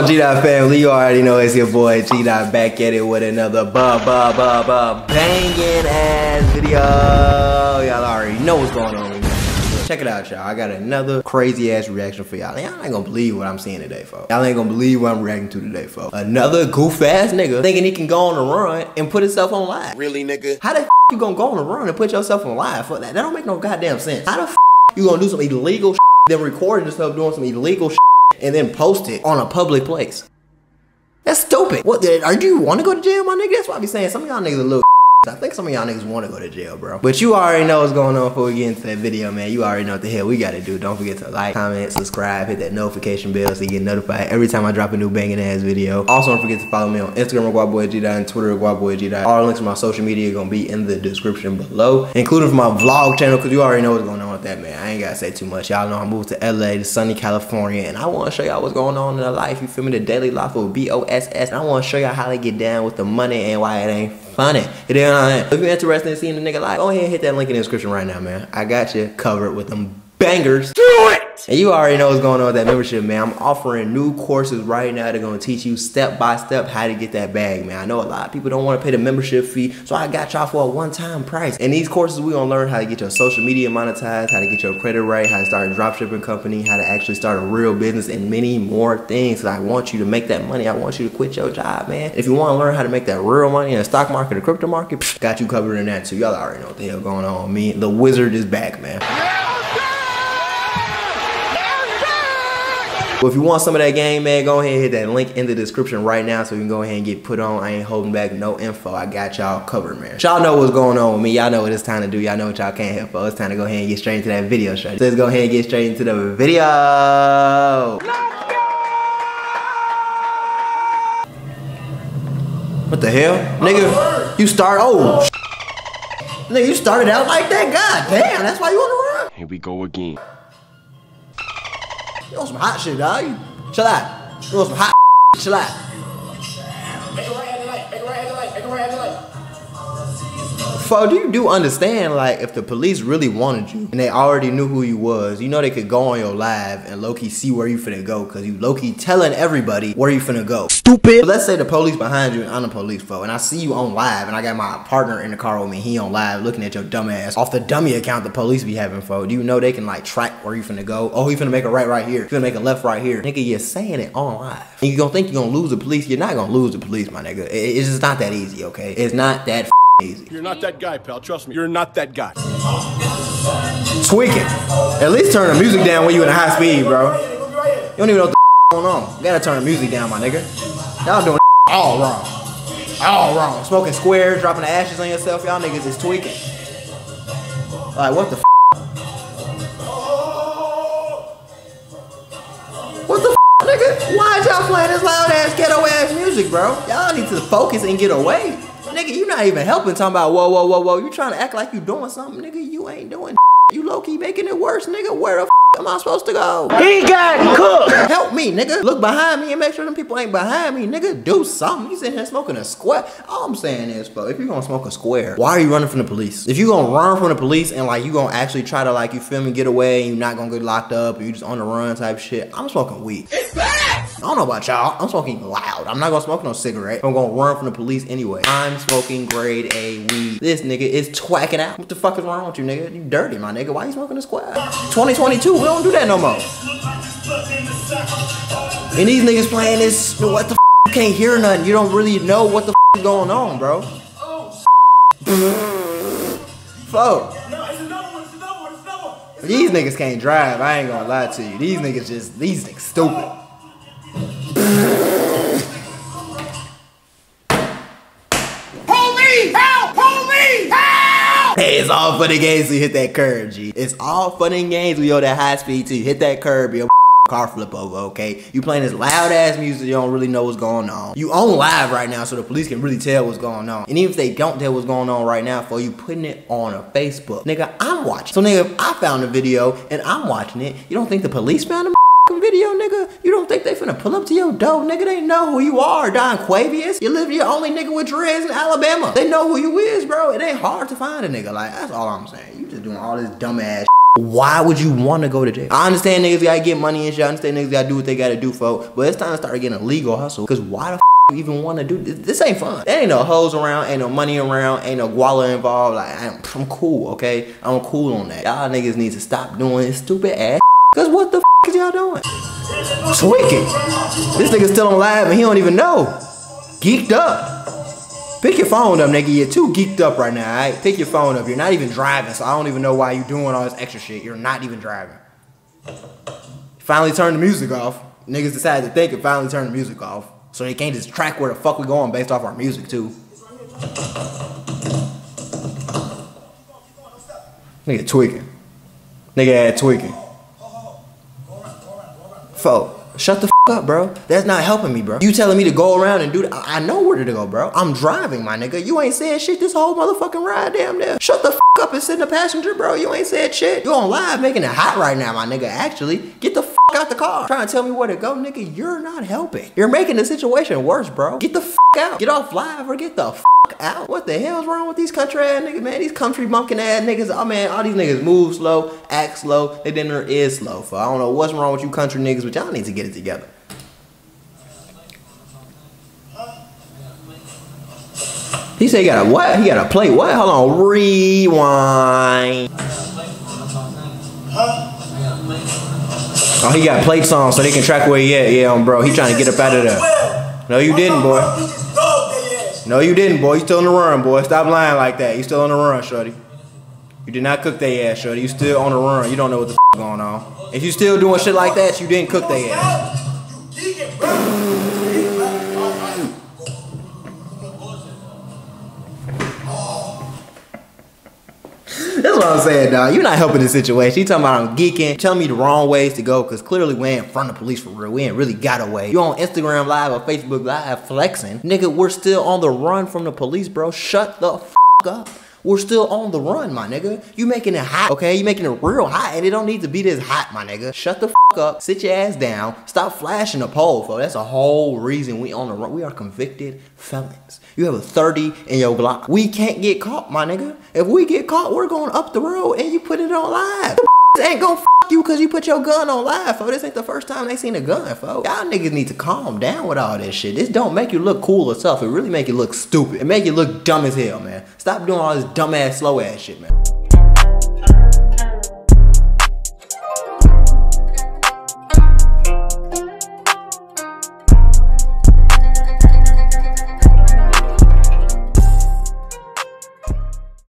on, G Dot family? You already know it's your boy G Dot back at it with another ba ba ba ba banging ass video. Y'all already know what's going on. Check it out, y'all. I got another crazy ass reaction for y'all. Y'all ain't gonna believe what I'm seeing today, folks. Y'all ain't gonna believe what I'm reacting to today, folks. Another goof ass nigga thinking he can go on a run and put himself on live. Really, nigga? How the f you gonna go on a run and put yourself on live for that? That don't make no goddamn sense. How the f you gonna do some illegal then record yourself doing some illegal and then post it on a public place? That's stupid. What? Are you want to go to jail, my nigga? That's why I be saying some of y'all niggas a little. I think some of y'all niggas want to go to jail, bro. But you already know what's going on before we get into that video, man. You already know what the hell we gotta do. Don't forget to like, comment, subscribe, hit that notification bell so you get notified every time I drop a new banging ass video. Also, don't forget to follow me on Instagram at GuapBoyG and Twitter at GuapBoyG. All links to my social media are gonna be in the description below, including for my vlog channel, because you already know what's going on that, man. I ain't gotta say too much. Y'all know I moved to LA, to sunny California, and I wanna show y'all what's going on in the life. You feel me? The daily life of B-O-S-S. And I wanna show y'all how to get down with the money and why it ain't funny. Know what I'm? If you're interested in seeing the nigga live, go ahead and hit that link in the description right now, man. I got you covered with them bangers. Do it! And you already know what's going on with that membership, man. I'm offering new courses right now. that are gonna teach you step by step how to get that bag, man. I know a lot of people don't want to pay the membership fee, so I got y'all for a one-time price. And these courses, we're gonna learn how to get your social media monetized, how to get your credit right, how to start a dropshipping company, how to actually start a real business, and many more things. I want you to make that money. I want you to quit your job, man. If you want to learn how to make that real money in the stock market or crypto market, psh, got you covered in that too. Y'all already know what the hell going on with me. The wizard is back, man. Well, if you want some of that game, man, go ahead and hit that link in the description right now so you can go ahead and get put on. I ain't holding back no info. I got y'all covered, man. Y'all know what's going on with me. Y'all know what it's time to do. Y'all know what y'all can't help for. It's time to go ahead and get straight into that video straight. So let's go ahead and get straight into the video. What the hell? Nigga, you start, oh, Nigga, you started out like that? God damn, that's why you on the run? Here we go again. You want some hot shit, dog? Chill out. You want some hot shit. chill out. Make a right hand light. Make a right hand light. Make a right hand light. Fo, do you do understand, like, if the police really wanted you and they already knew who you was, you know they could go on your live and low-key see where you finna go because you low-key telling everybody where you finna go. Stupid. But let's say the police behind you and I'm the police, fo, and I see you on live and I got my partner in the car with me, he on live looking at your dumb ass off the dummy account the police be having, fo. Do you know they can, like, track where you finna go? Oh, he finna make a right right here. He finna make a left right here. Nigga, you're saying it on live. And you gonna think you're gonna lose the police. You're not gonna lose the police, my nigga. It's just not that easy, okay? It's not that easy. You're not that guy, pal. Trust me. You're not that guy. tweaking. At least turn the music down when you in a high speed, bro. Right here. We'll be right here. You don't even know what the going on. You gotta turn the music down, my nigga. Y'all doing all wrong. All wrong. Smoking squares, dropping the ashes on yourself. Y'all niggas is tweaking. Like, what the f? What the f, nigga? Why y'all playing this loud ass ghetto ass music, bro? Y'all need to focus and get away. Nigga, you not even helping talking about whoa, whoa, whoa, whoa. You trying to act like you doing something, nigga. You ain't doing You low key making it worse, nigga. Where the f am I supposed to go? He got cooked. Help me, nigga. Look behind me and make sure them people ain't behind me, nigga. Do something. You sitting here smoking a square. All I'm saying is, bro, if you're gonna smoke a square, why are you running from the police? If you gonna run from the police and like you gonna actually try to like you feel me, get away and you're not gonna get locked up or you just on the run type shit, I'm smoking weed. It's back! I don't know about y'all. I'm smoking loud. I'm not gonna smoke no cigarette. I'm gonna run from the police anyway. I'm smoking grade A weed. This nigga is twacking out. What the fuck is wrong with you, nigga? You dirty, my nigga. Why you smoking a square? 2022, we don't do that no more. And these niggas playing this, what the f you can't hear nothing. You don't really know what the f is going on, bro. Fuck. These niggas can't drive. I ain't gonna lie to you. These niggas just, these niggas stupid. Hey, it's all fun and games you hit that curb, G. It's all fun and games when you're that high speed you hit that curb, your car flip over, okay? You playing this loud ass music, you don't really know what's going on. You on live right now so the police can really tell what's going on. And even if they don't tell what's going on right now for you putting it on a Facebook. Nigga, I'm watching. So nigga, if I found a video and I'm watching it, you don't think the police found a video, nigga? You don't think they finna pull up to your door, nigga? They know who you are, Don Quavius. You live your only nigga with dreads in Alabama. They know who you is, bro. It ain't hard to find a nigga. Like, that's all I'm saying. You just doing all this dumbass Why would you want to go to jail? I understand niggas gotta get money and shit. I understand niggas gotta do what they gotta do, folks. But it's time to start getting a legal hustle. Cause why the f you even want to do this? This ain't fun. There ain't no hoes around, ain't no money around, ain't no guala involved. Like I'm, I'm cool, okay? I'm cool on that. Y'all niggas need to stop doing this stupid ass. Cause what the f is y'all doing? Tweaking. This nigga still on live and he don't even know. Geeked up. Pick your phone up, nigga. You're too geeked up right now, alright? Pick your phone up. You're not even driving, so I don't even know why you're doing all this extra shit. You're not even driving. Finally turned the music off. Niggas decided to think and finally turn the music off. So they can't just track where the fuck we going based off our music too. Nigga tweaking. Nigga had tweaking. Shut the f up, bro. That's not helping me, bro. You telling me to go around and do that? I know where to go, bro. I'm driving, my nigga. You ain't said shit this whole motherfucking ride, damn near. Shut the f up and sit in the passenger, bro. You ain't said shit. You on live making it hot right now, my nigga. Actually, get the f out the car. Trying to tell me where to go, nigga. You're not helping. You're making the situation worse, bro. Get the out. Get off live or get the out. What the hell's wrong with these country ass niggas, man? These country bumpkin ass niggas. Oh man, all these niggas move slow, act slow. They dinner is slow. I don't know what's wrong with you country niggas, but y'all need to get it together. He said he got a what? He got a plate. What? Hold on. Rewind. Oh, he got plates on so they can track where he at. Yeah, um, bro. He trying to get up out of there. No, you didn't, boy. No, you didn't, boy. You still on the run, boy. Stop lying like that. You still on the run, shorty. You did not cook their ass, shorty. You still on the run. You don't know what the f going on. If you still doing shit like that, you didn't cook their ass. That's what I'm saying, dog. You're not helping the situation. You talking about I'm geeking, telling me the wrong ways to go, cause clearly we ain't in front of police for real. We ain't really got away. You on Instagram Live or Facebook Live flexing. Nigga, we're still on the run from the police, bro. Shut the f up. We're still on the run, my nigga. You making it hot, okay? You making it real hot, and it don't need to be this hot, my nigga. Shut the f up, sit your ass down, stop flashing the pole, folks. That's a whole reason we on the run. We are convicted felons. You have a 30 in your Glock. We can't get caught, my nigga. If we get caught, we're going up the road and you put it on live. Ain't gonna f you cause you put your gun on live, folks. This ain't the first time they seen a gun, folks. Y'all niggas need to calm down with all this shit. This don't make you look cool or tough. It really make you look stupid. It make you look dumb as hell, man. Stop doing all this dumb ass, slow ass shit, man.